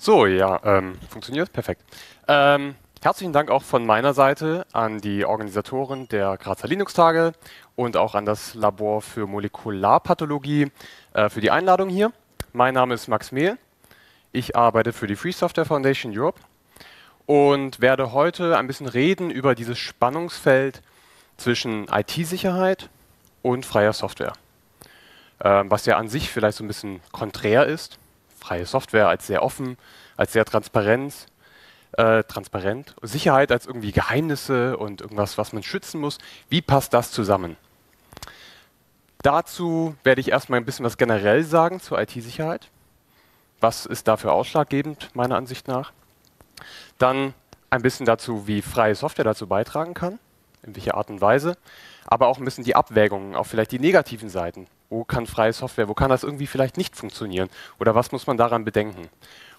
So, ja, ähm, funktioniert? Perfekt. Ähm, herzlichen Dank auch von meiner Seite an die Organisatoren der Grazer Linux-Tage und auch an das Labor für Molekularpathologie äh, für die Einladung hier. Mein Name ist Max Mehl. Ich arbeite für die Free Software Foundation Europe und werde heute ein bisschen reden über dieses Spannungsfeld zwischen IT-Sicherheit und freier Software. Ähm, was ja an sich vielleicht so ein bisschen konträr ist freie Software als sehr offen, als sehr transparent, äh, transparent, Sicherheit als irgendwie Geheimnisse und irgendwas, was man schützen muss. Wie passt das zusammen? Dazu werde ich erstmal ein bisschen was generell sagen zur IT-Sicherheit. Was ist dafür ausschlaggebend, meiner Ansicht nach? Dann ein bisschen dazu, wie freie Software dazu beitragen kann, in welcher Art und Weise, aber auch ein bisschen die Abwägungen, auch vielleicht die negativen Seiten. Wo kann freie Software, wo kann das irgendwie vielleicht nicht funktionieren? Oder was muss man daran bedenken?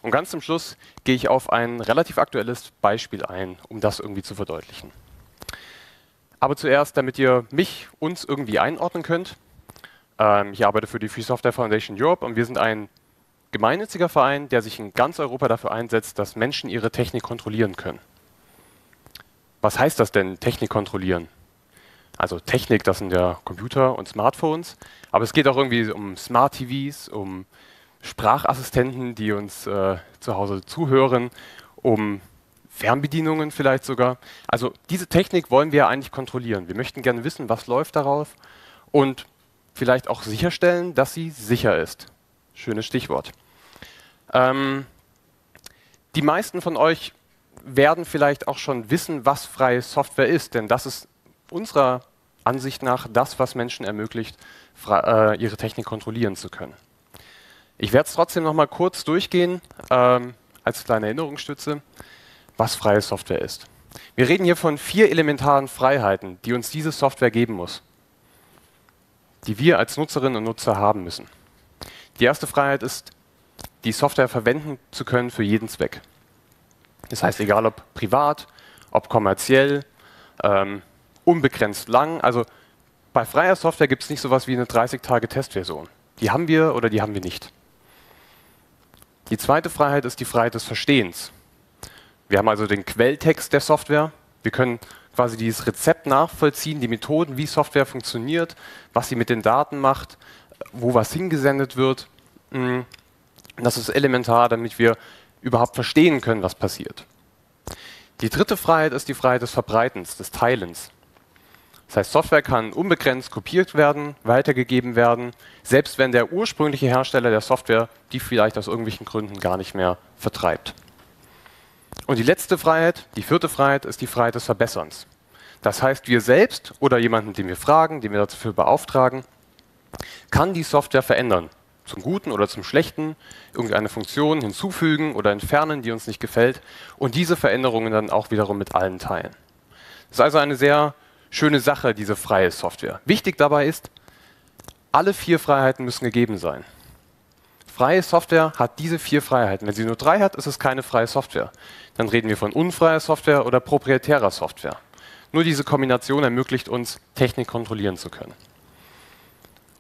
Und ganz zum Schluss gehe ich auf ein relativ aktuelles Beispiel ein, um das irgendwie zu verdeutlichen. Aber zuerst, damit ihr mich, uns irgendwie einordnen könnt. Ähm, ich arbeite für die Free Software Foundation Europe und wir sind ein gemeinnütziger Verein, der sich in ganz Europa dafür einsetzt, dass Menschen ihre Technik kontrollieren können. Was heißt das denn, Technik kontrollieren? Also Technik, das sind ja Computer und Smartphones, aber es geht auch irgendwie um Smart TVs, um Sprachassistenten, die uns äh, zu Hause zuhören, um Fernbedienungen vielleicht sogar. Also diese Technik wollen wir eigentlich kontrollieren. Wir möchten gerne wissen, was läuft darauf und vielleicht auch sicherstellen, dass sie sicher ist. Schönes Stichwort. Ähm, die meisten von euch werden vielleicht auch schon wissen, was freie Software ist, denn das ist unserer Ansicht nach das, was Menschen ermöglicht, äh, ihre Technik kontrollieren zu können. Ich werde es trotzdem noch mal kurz durchgehen, ähm, als kleine Erinnerungsstütze, was freie Software ist. Wir reden hier von vier elementaren Freiheiten, die uns diese Software geben muss, die wir als Nutzerinnen und Nutzer haben müssen. Die erste Freiheit ist, die Software verwenden zu können für jeden Zweck. Das heißt, egal ob privat, ob kommerziell, ähm, unbegrenzt lang. Also bei freier Software gibt es nicht so etwas wie eine 30-Tage-Testversion. Die haben wir oder die haben wir nicht. Die zweite Freiheit ist die Freiheit des Verstehens. Wir haben also den Quelltext der Software. Wir können quasi dieses Rezept nachvollziehen, die Methoden, wie Software funktioniert, was sie mit den Daten macht, wo was hingesendet wird. Mm. Das ist elementar, damit wir überhaupt verstehen können, was passiert. Die dritte Freiheit ist die Freiheit des Verbreitens, des Teilens. Das heißt, Software kann unbegrenzt kopiert werden, weitergegeben werden, selbst wenn der ursprüngliche Hersteller der Software die vielleicht aus irgendwelchen Gründen gar nicht mehr vertreibt. Und die letzte Freiheit, die vierte Freiheit, ist die Freiheit des Verbesserns. Das heißt, wir selbst oder jemanden, den wir fragen, den wir dafür beauftragen, kann die Software verändern. Zum Guten oder zum Schlechten, irgendeine Funktion hinzufügen oder entfernen, die uns nicht gefällt und diese Veränderungen dann auch wiederum mit allen teilen. Das ist also eine sehr schöne Sache, diese freie Software. Wichtig dabei ist, alle vier Freiheiten müssen gegeben sein. Freie Software hat diese vier Freiheiten. Wenn sie nur drei hat, ist es keine freie Software. Dann reden wir von unfreier Software oder proprietärer Software. Nur diese Kombination ermöglicht uns, Technik kontrollieren zu können.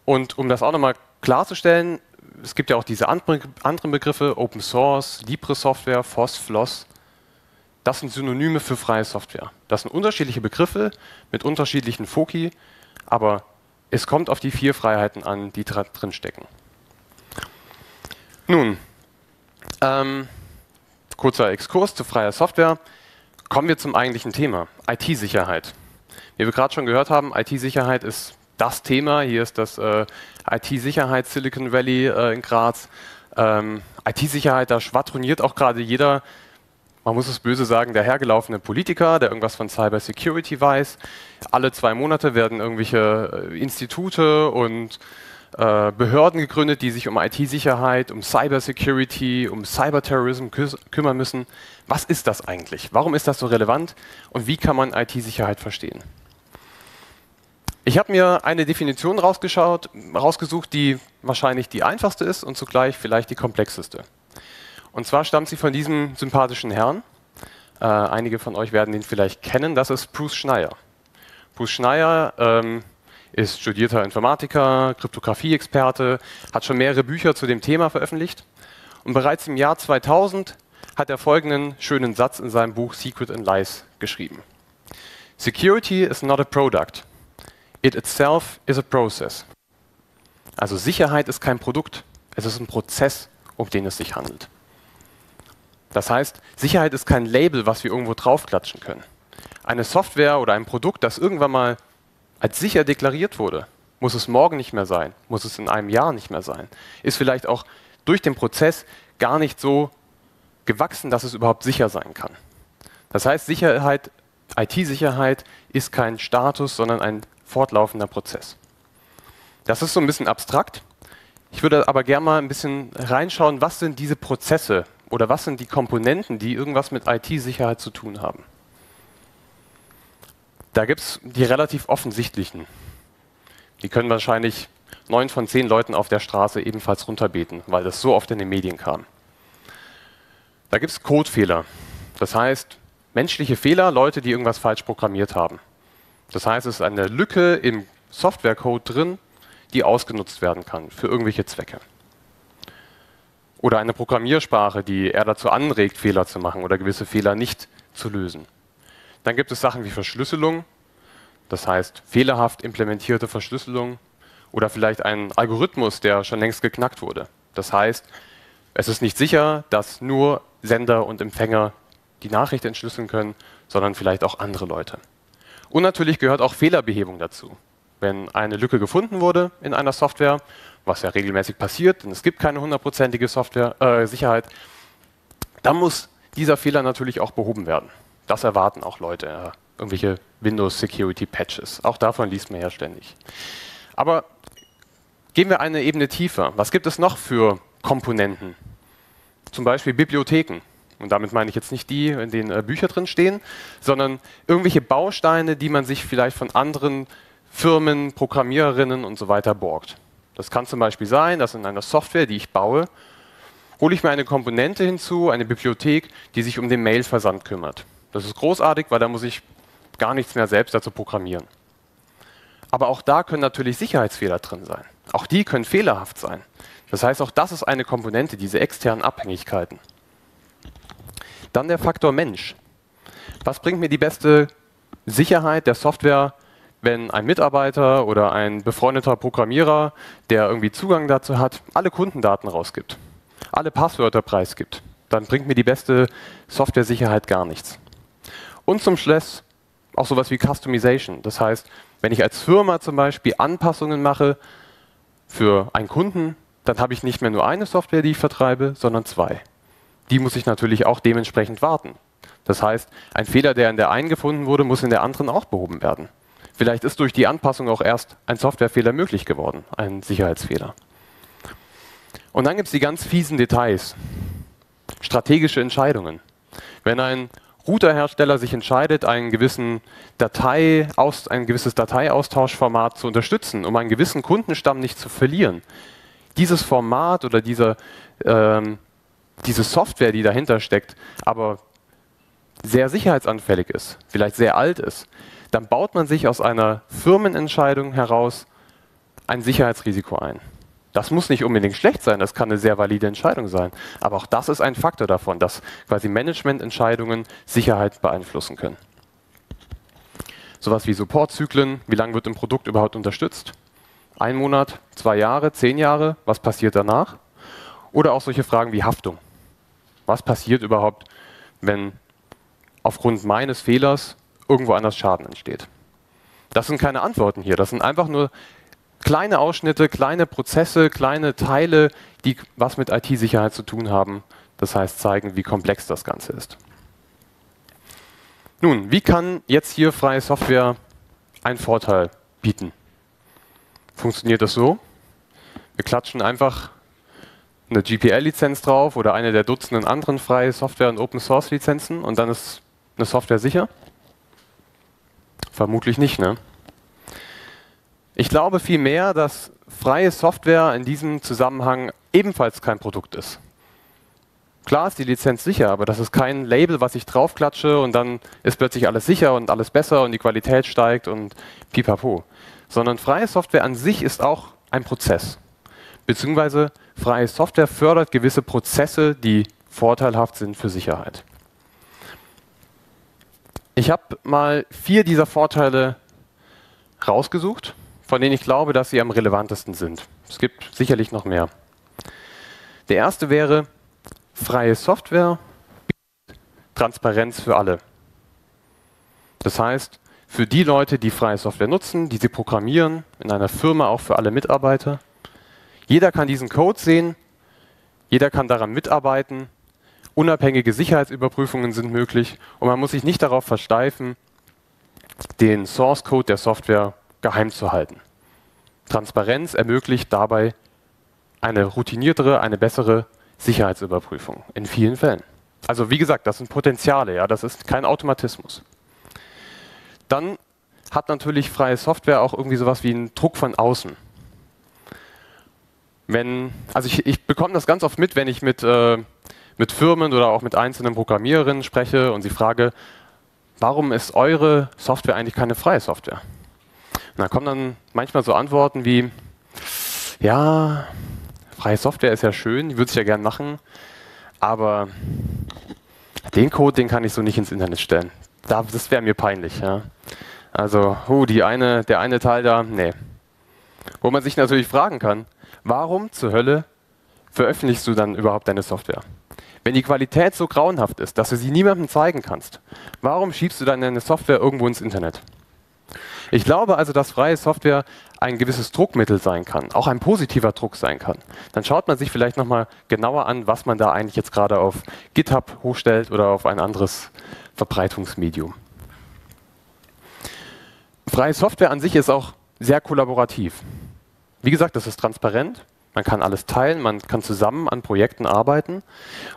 Und um das auch nochmal klarzustellen, es gibt ja auch diese anderen Begriffe, Open Source, Libre Software, FOSS, FLOSS. Das sind Synonyme für freie Software. Das sind unterschiedliche Begriffe mit unterschiedlichen Foki, aber es kommt auf die vier Freiheiten an, die drin stecken. Nun, ähm, kurzer Exkurs zu freier Software. Kommen wir zum eigentlichen Thema, IT-Sicherheit. Wie wir gerade schon gehört haben, IT-Sicherheit ist das Thema. Hier ist das äh, IT-Sicherheit Silicon Valley äh, in Graz. Ähm, IT-Sicherheit, da schwadroniert auch gerade jeder man muss es böse sagen, der hergelaufene Politiker, der irgendwas von Cyber Security weiß. Alle zwei Monate werden irgendwelche äh, Institute und äh, Behörden gegründet, die sich um IT-Sicherheit, um Cyber Security, um Cyberterrorism kü kümmern müssen. Was ist das eigentlich? Warum ist das so relevant? Und wie kann man IT-Sicherheit verstehen? Ich habe mir eine Definition rausgesucht, die wahrscheinlich die einfachste ist und zugleich vielleicht die komplexeste. Und zwar stammt sie von diesem sympathischen Herrn. Äh, einige von euch werden ihn vielleicht kennen. Das ist Bruce Schneier. Bruce Schneier ähm, ist studierter Informatiker, Kryptographie-Experte, hat schon mehrere Bücher zu dem Thema veröffentlicht. Und bereits im Jahr 2000 hat er folgenden schönen Satz in seinem Buch Secret and Lies geschrieben. Security is not a product. It itself is a process. Also Sicherheit ist kein Produkt, es ist ein Prozess, um den es sich handelt. Das heißt, Sicherheit ist kein Label, was wir irgendwo draufklatschen können. Eine Software oder ein Produkt, das irgendwann mal als sicher deklariert wurde, muss es morgen nicht mehr sein, muss es in einem Jahr nicht mehr sein, ist vielleicht auch durch den Prozess gar nicht so gewachsen, dass es überhaupt sicher sein kann. Das heißt, Sicherheit, IT-Sicherheit ist kein Status, sondern ein fortlaufender Prozess. Das ist so ein bisschen abstrakt. Ich würde aber gerne mal ein bisschen reinschauen, was sind diese Prozesse oder was sind die Komponenten, die irgendwas mit IT-Sicherheit zu tun haben. Da gibt es die relativ offensichtlichen. Die können wahrscheinlich neun von zehn Leuten auf der Straße ebenfalls runterbeten, weil das so oft in den Medien kam. Da gibt es Codefehler. Das heißt, menschliche Fehler, Leute, die irgendwas falsch programmiert haben. Das heißt, es ist eine Lücke im Softwarecode drin, die ausgenutzt werden kann für irgendwelche Zwecke. Oder eine Programmiersprache, die eher dazu anregt, Fehler zu machen oder gewisse Fehler nicht zu lösen. Dann gibt es Sachen wie Verschlüsselung, das heißt fehlerhaft implementierte Verschlüsselung oder vielleicht ein Algorithmus, der schon längst geknackt wurde. Das heißt, es ist nicht sicher, dass nur Sender und Empfänger die Nachricht entschlüsseln können, sondern vielleicht auch andere Leute. Und natürlich gehört auch Fehlerbehebung dazu wenn eine Lücke gefunden wurde in einer Software, was ja regelmäßig passiert, denn es gibt keine hundertprozentige Software, äh, Sicherheit, dann muss dieser Fehler natürlich auch behoben werden. Das erwarten auch Leute, äh, irgendwelche Windows Security Patches. Auch davon liest man ja ständig. Aber gehen wir eine Ebene tiefer. Was gibt es noch für Komponenten? Zum Beispiel Bibliotheken. Und damit meine ich jetzt nicht die, in denen äh, Bücher drin stehen, sondern irgendwelche Bausteine, die man sich vielleicht von anderen Firmen, Programmiererinnen und so weiter borgt. Das kann zum Beispiel sein, dass in einer Software, die ich baue, hole ich mir eine Komponente hinzu, eine Bibliothek, die sich um den Mailversand kümmert. Das ist großartig, weil da muss ich gar nichts mehr selbst dazu programmieren. Aber auch da können natürlich Sicherheitsfehler drin sein. Auch die können fehlerhaft sein. Das heißt, auch das ist eine Komponente, diese externen Abhängigkeiten. Dann der Faktor Mensch. Was bringt mir die beste Sicherheit der Software wenn ein Mitarbeiter oder ein befreundeter Programmierer, der irgendwie Zugang dazu hat, alle Kundendaten rausgibt, alle Passwörter preisgibt, dann bringt mir die beste Software-Sicherheit gar nichts. Und zum Schluss auch sowas wie Customization. Das heißt, wenn ich als Firma zum Beispiel Anpassungen mache für einen Kunden, dann habe ich nicht mehr nur eine Software, die ich vertreibe, sondern zwei. Die muss ich natürlich auch dementsprechend warten. Das heißt, ein Fehler, der in der einen gefunden wurde, muss in der anderen auch behoben werden. Vielleicht ist durch die Anpassung auch erst ein Softwarefehler möglich geworden, ein Sicherheitsfehler. Und dann gibt es die ganz fiesen Details. Strategische Entscheidungen. Wenn ein Routerhersteller sich entscheidet, einen gewissen Datei aus, ein gewisses Dateiaustauschformat zu unterstützen, um einen gewissen Kundenstamm nicht zu verlieren, dieses Format oder diese, ähm, diese Software, die dahinter steckt, aber sehr sicherheitsanfällig ist, vielleicht sehr alt ist, dann baut man sich aus einer Firmenentscheidung heraus ein Sicherheitsrisiko ein. Das muss nicht unbedingt schlecht sein, das kann eine sehr valide Entscheidung sein. Aber auch das ist ein Faktor davon, dass quasi Managemententscheidungen Sicherheit beeinflussen können. Sowas wie Supportzyklen, wie lange wird ein Produkt überhaupt unterstützt? Ein Monat, zwei Jahre, zehn Jahre, was passiert danach? Oder auch solche Fragen wie Haftung. Was passiert überhaupt, wenn aufgrund meines Fehlers irgendwo anders Schaden entsteht. Das sind keine Antworten hier, das sind einfach nur kleine Ausschnitte, kleine Prozesse, kleine Teile, die was mit IT-Sicherheit zu tun haben. Das heißt, zeigen, wie komplex das Ganze ist. Nun, wie kann jetzt hier freie Software einen Vorteil bieten? Funktioniert das so? Wir klatschen einfach eine GPL-Lizenz drauf oder eine der Dutzenden anderen freie Software- und Open-Source-Lizenzen und dann ist eine Software sicher? Vermutlich nicht, ne? Ich glaube vielmehr, dass freie Software in diesem Zusammenhang ebenfalls kein Produkt ist. Klar ist die Lizenz sicher, aber das ist kein Label, was ich draufklatsche und dann ist plötzlich alles sicher und alles besser und die Qualität steigt und pipapo. Sondern freie Software an sich ist auch ein Prozess. Beziehungsweise freie Software fördert gewisse Prozesse, die vorteilhaft sind für Sicherheit. Ich habe mal vier dieser Vorteile rausgesucht, von denen ich glaube, dass sie am relevantesten sind. Es gibt sicherlich noch mehr. Der erste wäre, freie Software Transparenz für alle. Das heißt, für die Leute, die freie Software nutzen, die sie programmieren, in einer Firma auch für alle Mitarbeiter, jeder kann diesen Code sehen, jeder kann daran mitarbeiten, unabhängige Sicherheitsüberprüfungen sind möglich und man muss sich nicht darauf versteifen, den Source Code der Software geheim zu halten. Transparenz ermöglicht dabei eine routiniertere, eine bessere Sicherheitsüberprüfung in vielen Fällen. Also wie gesagt, das sind Potenziale, ja, das ist kein Automatismus. Dann hat natürlich freie Software auch irgendwie sowas wie einen Druck von außen wenn, also ich, ich bekomme das ganz oft mit, wenn ich mit, äh, mit Firmen oder auch mit einzelnen Programmiererinnen spreche und sie frage, warum ist eure Software eigentlich keine freie Software? Und da kommen dann manchmal so Antworten wie, ja, freie Software ist ja schön, die würde ich ja gern machen, aber den Code, den kann ich so nicht ins Internet stellen. das wäre mir peinlich. Ja. Also, uh, die eine, der eine Teil da, nee. Wo man sich natürlich fragen kann, Warum zur Hölle veröffentlichst du dann überhaupt deine Software? Wenn die Qualität so grauenhaft ist, dass du sie niemandem zeigen kannst, warum schiebst du dann deine Software irgendwo ins Internet? Ich glaube also, dass freie Software ein gewisses Druckmittel sein kann, auch ein positiver Druck sein kann. Dann schaut man sich vielleicht nochmal genauer an, was man da eigentlich jetzt gerade auf GitHub hochstellt oder auf ein anderes Verbreitungsmedium. Freie Software an sich ist auch sehr kollaborativ. Wie gesagt, das ist transparent. Man kann alles teilen, man kann zusammen an Projekten arbeiten.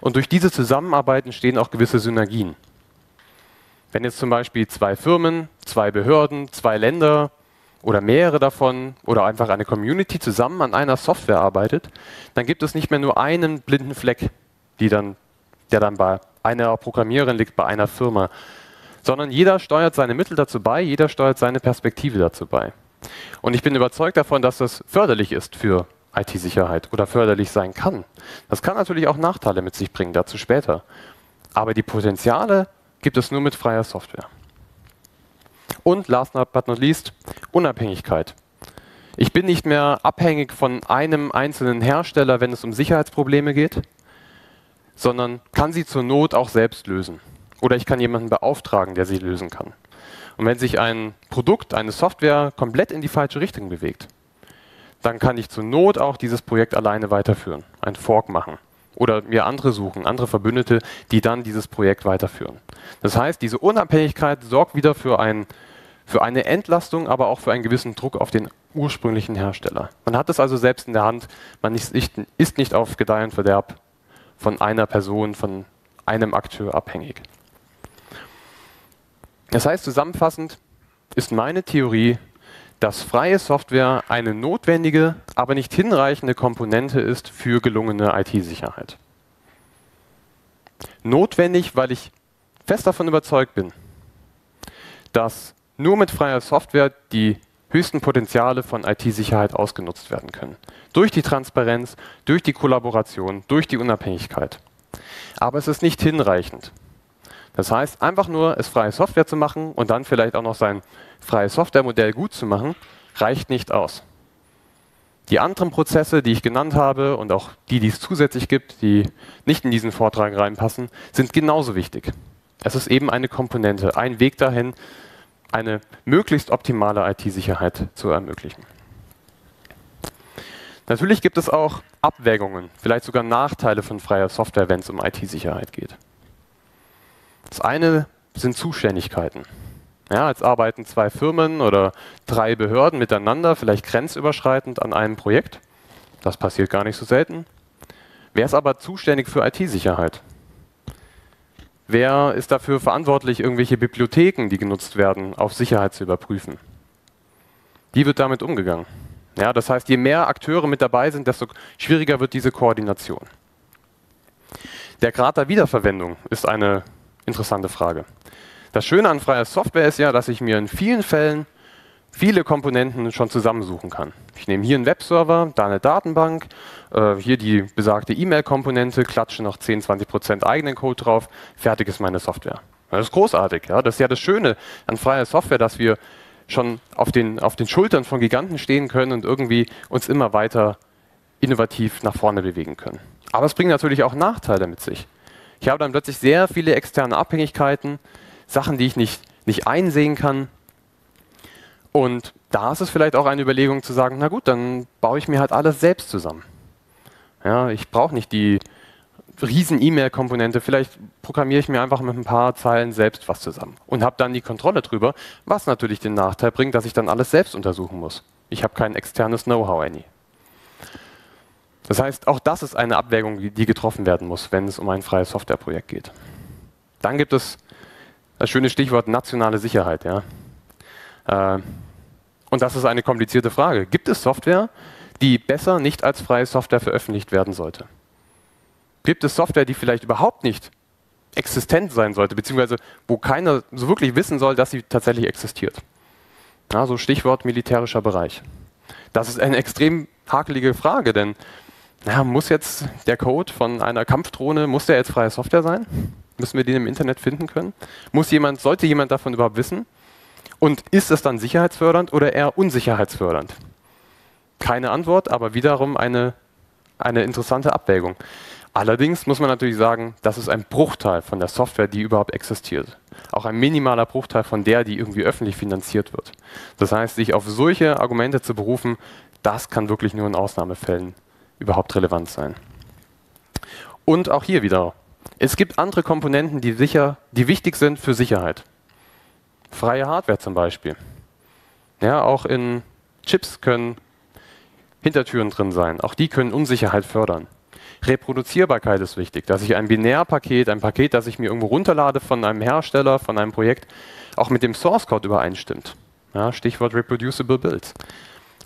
Und durch diese Zusammenarbeit entstehen auch gewisse Synergien. Wenn jetzt zum Beispiel zwei Firmen, zwei Behörden, zwei Länder oder mehrere davon oder einfach eine Community zusammen an einer Software arbeitet, dann gibt es nicht mehr nur einen blinden Fleck, dann, der dann bei einer Programmiererin liegt, bei einer Firma, sondern jeder steuert seine Mittel dazu bei, jeder steuert seine Perspektive dazu bei. Und ich bin überzeugt davon, dass das förderlich ist für IT-Sicherheit oder förderlich sein kann. Das kann natürlich auch Nachteile mit sich bringen, dazu später. Aber die Potenziale gibt es nur mit freier Software. Und last but not least, Unabhängigkeit. Ich bin nicht mehr abhängig von einem einzelnen Hersteller, wenn es um Sicherheitsprobleme geht, sondern kann sie zur Not auch selbst lösen. Oder ich kann jemanden beauftragen, der sie lösen kann. Und wenn sich ein Produkt, eine Software komplett in die falsche Richtung bewegt, dann kann ich zur Not auch dieses Projekt alleine weiterführen, ein Fork machen oder mir andere suchen, andere Verbündete, die dann dieses Projekt weiterführen. Das heißt, diese Unabhängigkeit sorgt wieder für, ein, für eine Entlastung, aber auch für einen gewissen Druck auf den ursprünglichen Hersteller. Man hat es also selbst in der Hand, man ist nicht, ist nicht auf Gedeih und Verderb von einer Person, von einem Akteur abhängig. Das heißt, zusammenfassend ist meine Theorie, dass freie Software eine notwendige, aber nicht hinreichende Komponente ist für gelungene IT-Sicherheit. Notwendig, weil ich fest davon überzeugt bin, dass nur mit freier Software die höchsten Potenziale von IT-Sicherheit ausgenutzt werden können. Durch die Transparenz, durch die Kollaboration, durch die Unabhängigkeit. Aber es ist nicht hinreichend. Das heißt, einfach nur es freie Software zu machen und dann vielleicht auch noch sein freies Softwaremodell gut zu machen, reicht nicht aus. Die anderen Prozesse, die ich genannt habe und auch die, die es zusätzlich gibt, die nicht in diesen Vortrag reinpassen, sind genauso wichtig. Es ist eben eine Komponente, ein Weg dahin, eine möglichst optimale IT-Sicherheit zu ermöglichen. Natürlich gibt es auch Abwägungen, vielleicht sogar Nachteile von freier Software, wenn es um IT-Sicherheit geht. Das eine sind Zuständigkeiten. Ja, jetzt arbeiten zwei Firmen oder drei Behörden miteinander, vielleicht grenzüberschreitend an einem Projekt. Das passiert gar nicht so selten. Wer ist aber zuständig für IT-Sicherheit? Wer ist dafür verantwortlich, irgendwelche Bibliotheken, die genutzt werden, auf Sicherheit zu überprüfen? Wie wird damit umgegangen? Ja, das heißt, je mehr Akteure mit dabei sind, desto schwieriger wird diese Koordination. Der Grad der Wiederverwendung ist eine interessante Frage. Das Schöne an freier Software ist ja, dass ich mir in vielen Fällen viele Komponenten schon zusammensuchen kann. Ich nehme hier einen Webserver, da eine Datenbank, äh, hier die besagte E-Mail-Komponente, klatsche noch 10, 20 Prozent eigenen Code drauf, fertig ist meine Software. Das ist großartig. Ja? Das ist ja das Schöne an freier Software, dass wir schon auf den, auf den Schultern von Giganten stehen können und irgendwie uns immer weiter innovativ nach vorne bewegen können. Aber es bringt natürlich auch Nachteile mit sich. Ich habe dann plötzlich sehr viele externe Abhängigkeiten, Sachen, die ich nicht, nicht einsehen kann. Und da ist es vielleicht auch eine Überlegung zu sagen, na gut, dann baue ich mir halt alles selbst zusammen. Ja, ich brauche nicht die riesen E-Mail-Komponente, vielleicht programmiere ich mir einfach mit ein paar Zeilen selbst was zusammen und habe dann die Kontrolle drüber, was natürlich den Nachteil bringt, dass ich dann alles selbst untersuchen muss. Ich habe kein externes Know-how any. Das heißt, auch das ist eine Abwägung, die getroffen werden muss, wenn es um ein freies Softwareprojekt geht. Dann gibt es das schöne Stichwort nationale Sicherheit. Ja. Äh, und das ist eine komplizierte Frage. Gibt es Software, die besser nicht als freie Software veröffentlicht werden sollte? Gibt es Software, die vielleicht überhaupt nicht existent sein sollte, beziehungsweise wo keiner so wirklich wissen soll, dass sie tatsächlich existiert? Ja, so Stichwort militärischer Bereich. Das ist eine extrem hakelige Frage, denn ja, muss jetzt der Code von einer Kampfdrohne, muss der jetzt freie Software sein? Müssen wir den im Internet finden können? Muss jemand, sollte jemand davon überhaupt wissen? Und ist es dann sicherheitsfördernd oder eher unsicherheitsfördernd? Keine Antwort, aber wiederum eine, eine interessante Abwägung. Allerdings muss man natürlich sagen, das ist ein Bruchteil von der Software, die überhaupt existiert. Auch ein minimaler Bruchteil von der, die irgendwie öffentlich finanziert wird. Das heißt, sich auf solche Argumente zu berufen, das kann wirklich nur in Ausnahmefällen überhaupt relevant sein. Und auch hier wieder, es gibt andere Komponenten, die, sicher, die wichtig sind für Sicherheit. Freie Hardware zum Beispiel. Ja, auch in Chips können Hintertüren drin sein. Auch die können Unsicherheit fördern. Reproduzierbarkeit ist wichtig, dass ich ein Binärpaket, ein Paket, das ich mir irgendwo runterlade von einem Hersteller, von einem Projekt, auch mit dem Source Code übereinstimmt. Ja, Stichwort Reproducible Builds.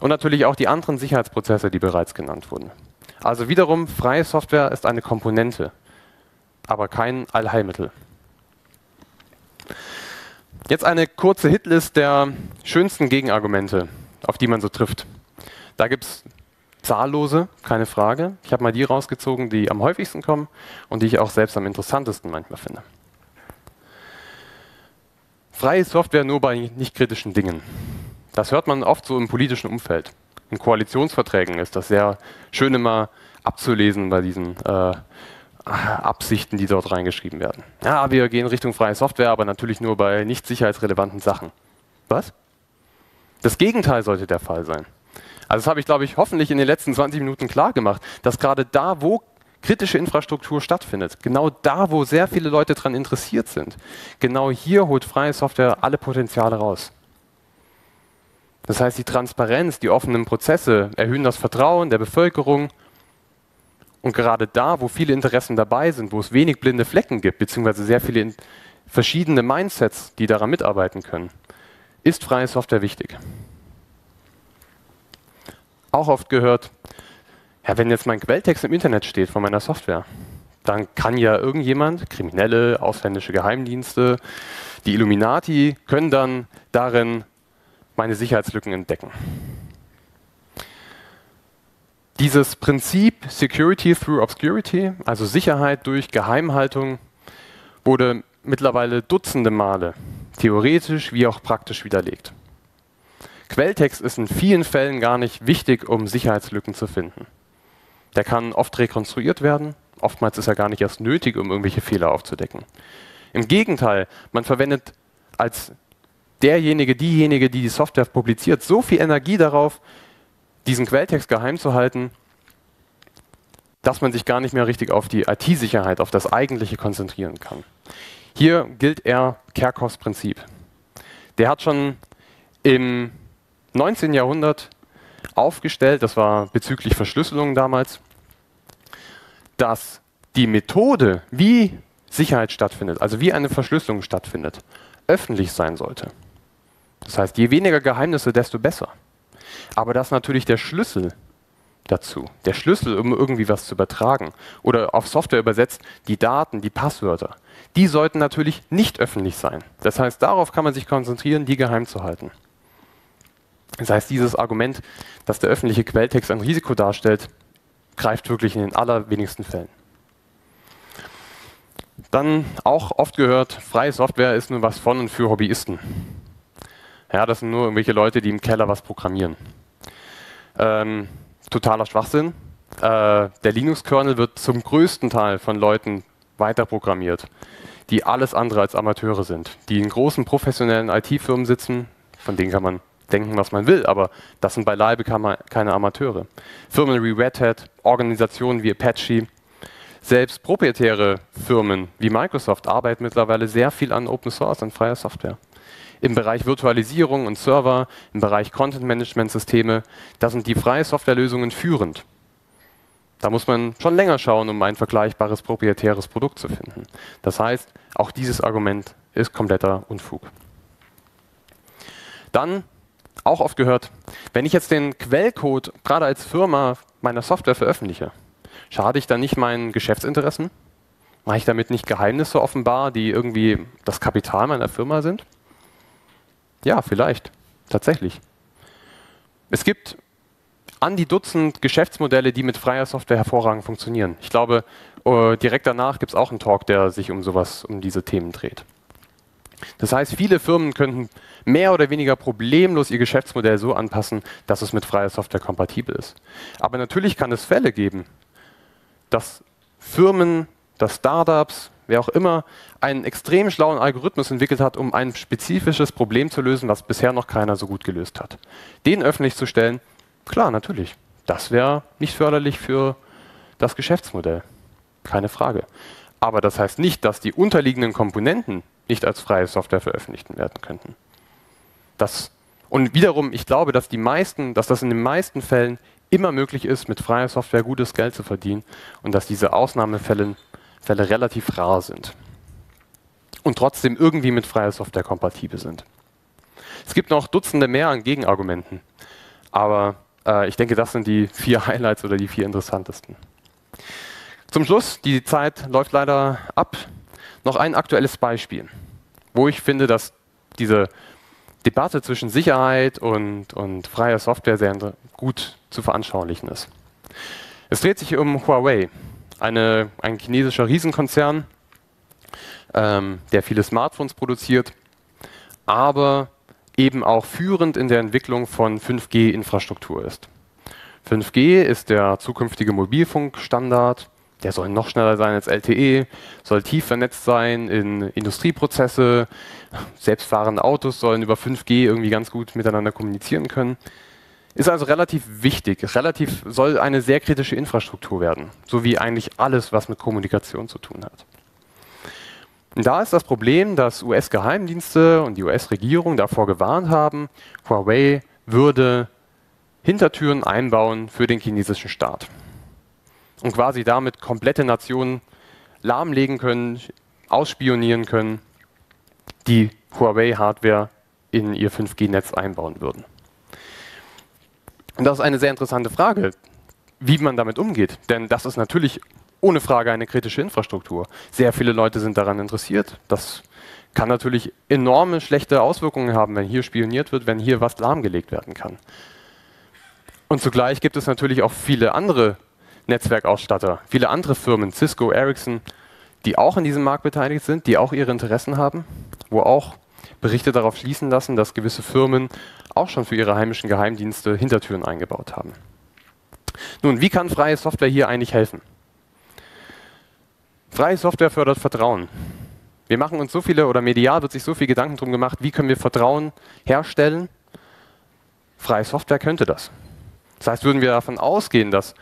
Und natürlich auch die anderen Sicherheitsprozesse, die bereits genannt wurden. Also wiederum, freie Software ist eine Komponente, aber kein Allheilmittel. Jetzt eine kurze Hitlist der schönsten Gegenargumente, auf die man so trifft. Da gibt es zahllose, keine Frage. Ich habe mal die rausgezogen, die am häufigsten kommen und die ich auch selbst am interessantesten manchmal finde. Freie Software nur bei nicht kritischen Dingen. Das hört man oft so im politischen Umfeld. In Koalitionsverträgen ist das sehr schön immer abzulesen bei diesen äh, Absichten, die dort reingeschrieben werden. Ja, wir gehen Richtung freie Software, aber natürlich nur bei nicht sicherheitsrelevanten Sachen. Was? Das Gegenteil sollte der Fall sein. Also das habe ich, glaube ich, hoffentlich in den letzten 20 Minuten klar gemacht, dass gerade da, wo kritische Infrastruktur stattfindet, genau da, wo sehr viele Leute daran interessiert sind, genau hier holt freie Software alle Potenziale raus. Das heißt, die Transparenz, die offenen Prozesse erhöhen das Vertrauen der Bevölkerung. Und gerade da, wo viele Interessen dabei sind, wo es wenig blinde Flecken gibt, beziehungsweise sehr viele verschiedene Mindsets, die daran mitarbeiten können, ist freie Software wichtig. Auch oft gehört, ja, wenn jetzt mein Quelltext im Internet steht von meiner Software, dann kann ja irgendjemand, Kriminelle, ausländische Geheimdienste, die Illuminati, können dann darin meine Sicherheitslücken entdecken. Dieses Prinzip Security through Obscurity, also Sicherheit durch Geheimhaltung, wurde mittlerweile dutzende Male theoretisch wie auch praktisch widerlegt. Quelltext ist in vielen Fällen gar nicht wichtig, um Sicherheitslücken zu finden. Der kann oft rekonstruiert werden, oftmals ist er gar nicht erst nötig, um irgendwelche Fehler aufzudecken. Im Gegenteil, man verwendet als derjenige, diejenige, die die Software publiziert, so viel Energie darauf, diesen Quelltext geheim zu halten, dass man sich gar nicht mehr richtig auf die IT-Sicherheit, auf das Eigentliche konzentrieren kann. Hier gilt eher Kerkhoffs Prinzip. Der hat schon im 19. Jahrhundert aufgestellt, das war bezüglich Verschlüsselung damals, dass die Methode, wie Sicherheit stattfindet, also wie eine Verschlüsselung stattfindet, öffentlich sein sollte. Das heißt, je weniger Geheimnisse, desto besser. Aber das ist natürlich der Schlüssel dazu. Der Schlüssel, um irgendwie was zu übertragen. Oder auf Software übersetzt, die Daten, die Passwörter. Die sollten natürlich nicht öffentlich sein. Das heißt, darauf kann man sich konzentrieren, die geheim zu halten. Das heißt, dieses Argument, dass der öffentliche Quelltext ein Risiko darstellt, greift wirklich in den allerwenigsten Fällen. Dann auch oft gehört, freie Software ist nur was von und für Hobbyisten. Ja, das sind nur irgendwelche Leute, die im Keller was programmieren. Ähm, totaler Schwachsinn. Äh, der Linux-Kernel wird zum größten Teil von Leuten weiterprogrammiert, die alles andere als Amateure sind, die in großen professionellen IT-Firmen sitzen, von denen kann man denken, was man will, aber das sind beileibe keine Amateure. Firmen wie Red Hat, Organisationen wie Apache, selbst proprietäre Firmen wie Microsoft arbeiten mittlerweile sehr viel an Open Source, an freier Software. Im Bereich Virtualisierung und Server, im Bereich Content-Management-Systeme, da sind die freie Softwarelösungen führend. Da muss man schon länger schauen, um ein vergleichbares proprietäres Produkt zu finden. Das heißt, auch dieses Argument ist kompletter Unfug. Dann, auch oft gehört, wenn ich jetzt den Quellcode gerade als Firma meiner Software veröffentliche, Schade ich dann nicht meinen Geschäftsinteressen? Mache ich damit nicht Geheimnisse offenbar, die irgendwie das Kapital meiner Firma sind? Ja, vielleicht. Tatsächlich. Es gibt an die Dutzend Geschäftsmodelle, die mit freier Software hervorragend funktionieren. Ich glaube, uh, direkt danach gibt es auch einen Talk, der sich um sowas, um diese Themen dreht. Das heißt, viele Firmen könnten mehr oder weniger problemlos ihr Geschäftsmodell so anpassen, dass es mit freier Software kompatibel ist. Aber natürlich kann es Fälle geben, dass Firmen, dass Startups, wer auch immer, einen extrem schlauen Algorithmus entwickelt hat, um ein spezifisches Problem zu lösen, was bisher noch keiner so gut gelöst hat. Den öffentlich zu stellen, klar, natürlich. Das wäre nicht förderlich für das Geschäftsmodell. Keine Frage. Aber das heißt nicht, dass die unterliegenden Komponenten nicht als freie Software veröffentlicht werden könnten. Das, und wiederum, ich glaube, dass die meisten, dass das in den meisten Fällen immer möglich ist, mit freier Software gutes Geld zu verdienen und dass diese Ausnahmefälle Fälle relativ rar sind und trotzdem irgendwie mit freier Software kompatibel sind. Es gibt noch Dutzende mehr an Gegenargumenten, aber äh, ich denke, das sind die vier Highlights oder die vier interessantesten. Zum Schluss, die Zeit läuft leider ab, noch ein aktuelles Beispiel, wo ich finde, dass diese Debatte zwischen Sicherheit und, und freier Software sehr gut zu veranschaulichen ist. Es dreht sich um Huawei, eine, ein chinesischer Riesenkonzern, ähm, der viele Smartphones produziert, aber eben auch führend in der Entwicklung von 5G-Infrastruktur ist. 5G ist der zukünftige Mobilfunkstandard der soll noch schneller sein als LTE, soll tief vernetzt sein in Industrieprozesse, selbstfahrende Autos sollen über 5G irgendwie ganz gut miteinander kommunizieren können. Ist also relativ wichtig, relativ, soll eine sehr kritische Infrastruktur werden, so wie eigentlich alles, was mit Kommunikation zu tun hat. Und da ist das Problem, dass US-Geheimdienste und die US-Regierung davor gewarnt haben, Huawei würde Hintertüren einbauen für den chinesischen Staat und quasi damit komplette Nationen lahmlegen können, ausspionieren können, die Huawei-Hardware in ihr 5G-Netz einbauen würden. Und das ist eine sehr interessante Frage, wie man damit umgeht. Denn das ist natürlich ohne Frage eine kritische Infrastruktur. Sehr viele Leute sind daran interessiert. Das kann natürlich enorme schlechte Auswirkungen haben, wenn hier spioniert wird, wenn hier was lahmgelegt werden kann. Und zugleich gibt es natürlich auch viele andere Netzwerkausstatter, viele andere Firmen, Cisco, Ericsson, die auch in diesem Markt beteiligt sind, die auch ihre Interessen haben, wo auch Berichte darauf schließen lassen, dass gewisse Firmen auch schon für ihre heimischen Geheimdienste Hintertüren eingebaut haben. Nun, wie kann freie Software hier eigentlich helfen? Freie Software fördert Vertrauen. Wir machen uns so viele, oder medial wird sich so viel Gedanken darum gemacht, wie können wir Vertrauen herstellen? Freie Software könnte das. Das heißt, würden wir davon ausgehen, dass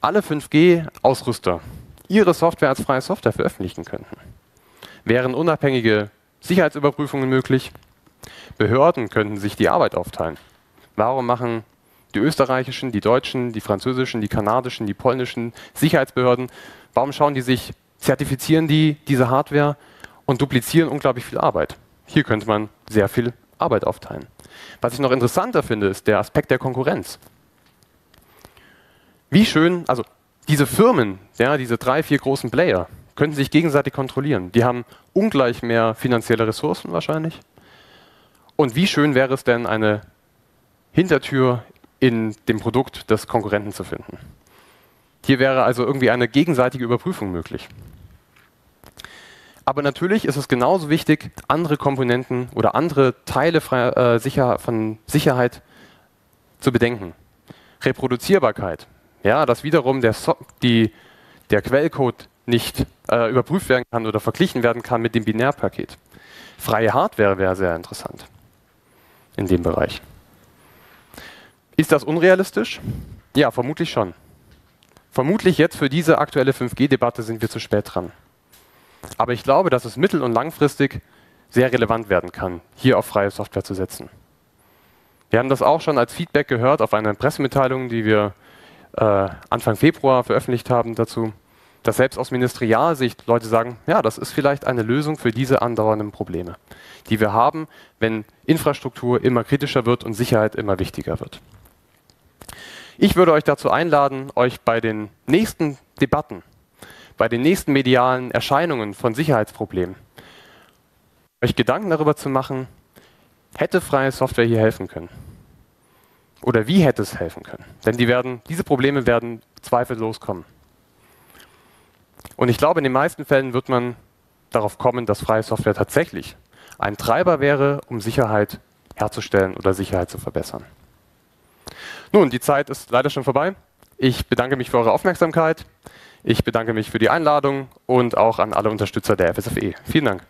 alle 5G-Ausrüster ihre Software als freie Software veröffentlichen könnten. Wären unabhängige Sicherheitsüberprüfungen möglich? Behörden könnten sich die Arbeit aufteilen. Warum machen die österreichischen, die deutschen, die französischen, die kanadischen, die polnischen Sicherheitsbehörden, warum schauen die sich, zertifizieren die diese Hardware und duplizieren unglaublich viel Arbeit? Hier könnte man sehr viel Arbeit aufteilen. Was ich noch interessanter finde, ist der Aspekt der Konkurrenz. Wie schön, also diese Firmen, ja, diese drei, vier großen Player, könnten sich gegenseitig kontrollieren. Die haben ungleich mehr finanzielle Ressourcen wahrscheinlich. Und wie schön wäre es denn, eine Hintertür in dem Produkt des Konkurrenten zu finden. Hier wäre also irgendwie eine gegenseitige Überprüfung möglich. Aber natürlich ist es genauso wichtig, andere Komponenten oder andere Teile äh, von Sicherheit zu bedenken. Reproduzierbarkeit, ja, dass wiederum der, so die, der Quellcode nicht äh, überprüft werden kann oder verglichen werden kann mit dem Binärpaket. Freie Hardware wäre sehr interessant in dem Bereich. Ist das unrealistisch? Ja, vermutlich schon. Vermutlich jetzt für diese aktuelle 5G-Debatte sind wir zu spät dran. Aber ich glaube, dass es mittel- und langfristig sehr relevant werden kann, hier auf freie Software zu setzen. Wir haben das auch schon als Feedback gehört auf einer Pressemitteilung, die wir äh, Anfang Februar veröffentlicht haben dazu, dass selbst aus Ministerialsicht Leute sagen, ja, das ist vielleicht eine Lösung für diese andauernden Probleme, die wir haben, wenn Infrastruktur immer kritischer wird und Sicherheit immer wichtiger wird. Ich würde euch dazu einladen, euch bei den nächsten Debatten, bei den nächsten medialen Erscheinungen von Sicherheitsproblemen, euch Gedanken darüber zu machen, hätte freie Software hier helfen können? Oder wie hätte es helfen können? Denn die werden, diese Probleme werden zweifellos kommen. Und ich glaube, in den meisten Fällen wird man darauf kommen, dass freie Software tatsächlich ein Treiber wäre, um Sicherheit herzustellen oder Sicherheit zu verbessern. Nun, die Zeit ist leider schon vorbei. Ich bedanke mich für eure Aufmerksamkeit. Ich bedanke mich für die Einladung und auch an alle Unterstützer der FSFE. Vielen Dank.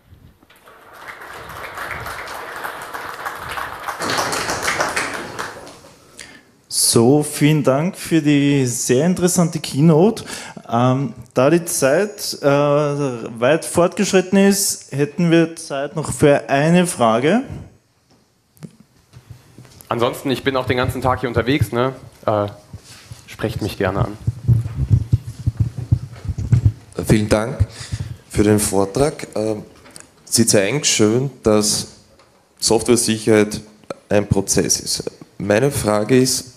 So, vielen Dank für die sehr interessante Keynote. Ähm, da die Zeit äh, weit fortgeschritten ist, hätten wir Zeit noch für eine Frage. Ansonsten, ich bin auch den ganzen Tag hier unterwegs. Ne? Äh, sprecht mich gerne an. Vielen Dank für den Vortrag. Ähm, Sie zeigen schön, dass Software-Sicherheit ein Prozess ist. Meine Frage ist,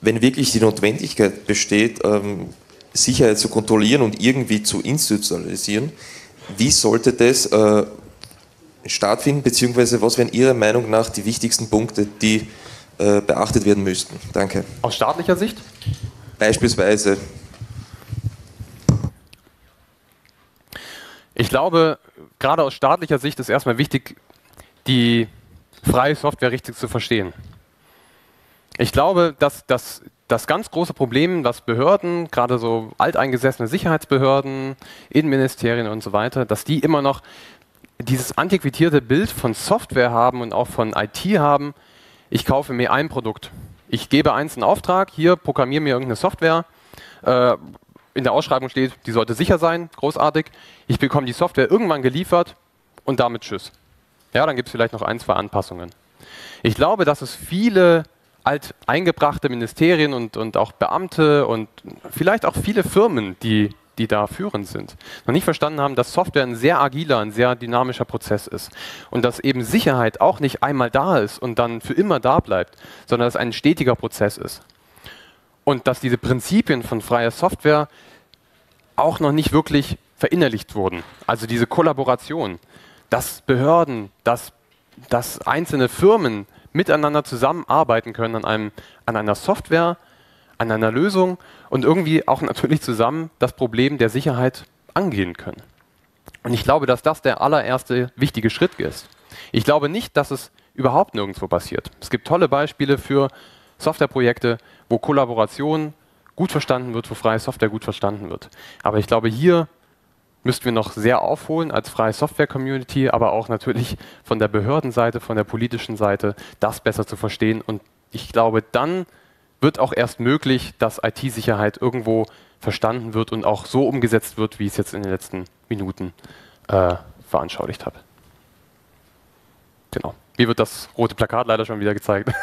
wenn wirklich die Notwendigkeit besteht, ähm, Sicherheit zu kontrollieren und irgendwie zu institutionalisieren, wie sollte das äh, stattfinden, beziehungsweise was wären Ihrer Meinung nach die wichtigsten Punkte, die äh, beachtet werden müssten? Danke. Aus staatlicher Sicht? Beispielsweise. Ich glaube, gerade aus staatlicher Sicht ist erstmal wichtig, die freie Software richtig zu verstehen. Ich glaube, dass, dass das ganz große Problem, was Behörden, gerade so alteingesessene Sicherheitsbehörden, Innenministerien und so weiter, dass die immer noch dieses antiquierte Bild von Software haben und auch von IT haben, ich kaufe mir ein Produkt. Ich gebe eins einen Auftrag, hier programmiere mir irgendeine Software. Äh, in der Ausschreibung steht, die sollte sicher sein, großartig. Ich bekomme die Software irgendwann geliefert und damit Tschüss. Ja, dann gibt es vielleicht noch ein, zwei Anpassungen. Ich glaube, dass es viele alt eingebrachte Ministerien und, und auch Beamte und vielleicht auch viele Firmen, die die da führend sind, noch nicht verstanden haben, dass Software ein sehr agiler, ein sehr dynamischer Prozess ist und dass eben Sicherheit auch nicht einmal da ist und dann für immer da bleibt, sondern dass es ein stetiger Prozess ist. Und dass diese Prinzipien von freier Software auch noch nicht wirklich verinnerlicht wurden. Also diese Kollaboration, dass Behörden, dass, dass einzelne Firmen miteinander zusammenarbeiten können an, einem, an einer Software, an einer Lösung und irgendwie auch natürlich zusammen das Problem der Sicherheit angehen können. Und ich glaube, dass das der allererste wichtige Schritt ist. Ich glaube nicht, dass es überhaupt nirgendwo passiert. Es gibt tolle Beispiele für Softwareprojekte, wo Kollaboration gut verstanden wird, wo freie Software gut verstanden wird. Aber ich glaube, hier müssten wir noch sehr aufholen als freie Software-Community, aber auch natürlich von der Behördenseite, von der politischen Seite, das besser zu verstehen. Und ich glaube, dann wird auch erst möglich, dass IT-Sicherheit irgendwo verstanden wird und auch so umgesetzt wird, wie ich es jetzt in den letzten Minuten äh, veranschaulicht habe. Genau. Mir wird das rote Plakat leider schon wieder gezeigt.